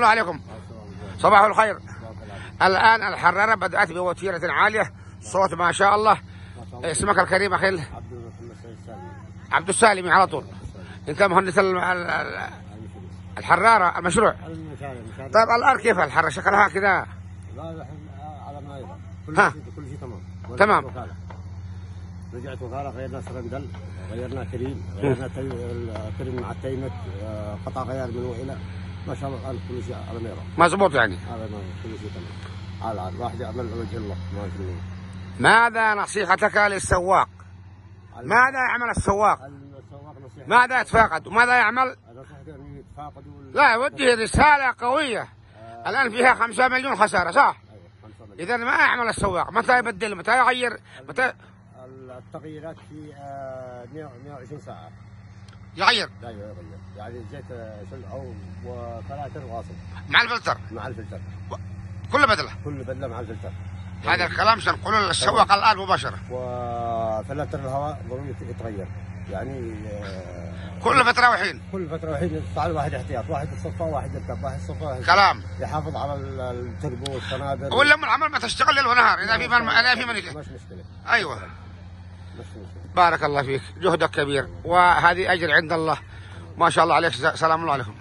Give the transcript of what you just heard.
الله عليكم. صباح الخير. الآن الحرارة بدأت بوتيرة عالية. صوت ما شاء الله. اسمك الكريم أخي عبد محمد سيد سالم عبد السالمي على طول. أنت مهندس ال- ال- ال- الحرارة المشروع طيب الآن كيف الحرارة شكلها كذا على ما كل. شيء تمام. تمام. رجعت وكالة غيرنا سرندل غيرنا كريم غيرنا تي... الكريم مع التيمت آه، قطع غيار من والى ما شاء الله الآن كل شيء على ما يرى مزبوط يعني. على ما كل شيء تمام. على على الواحد يعمل وجه الله ما في منه. ماذا نصيحتك للسواق؟ ماذا يعمل السواق؟ السواق نصيحة. ماذا يتفاقد؟ وماذا يعمل؟ نصيحتي لا يوجه رسالة قوية. الآن فيها خمسة مليون خسارة صح؟ أيوة،. إذا ما يعمل السواق؟ متى يبدل؟ متى يغير؟ متى؟ التغييرات في آه، 100 120 ساعة. يغير. لا يغير. يعني زيت سلعة وفلاتر واصل مع الفلتر. مع الفلتر. كل بدلة. كل بدلة مع الفلتر. هذا الكلام سنقوله للسواق الآن مباشرة. وفلاتر الهواء ضروري يتغير. يعني آه، كل فترة وحين؟ كل فترة وحين يطلع واحد احتياط. واحد الصفة واحد يركب واحد واحد كلام. يحافظ على ال- التربو والصنادل. ولا من العمل ما تشتغل ليل ونهار إذا في من إذا في من. مش مشكلة. أيوه. مش مشكلة. بارك الله فيك جهدك كبير وهذه أجر عند الله. ما شاء الله عليك سلام الله عليكم.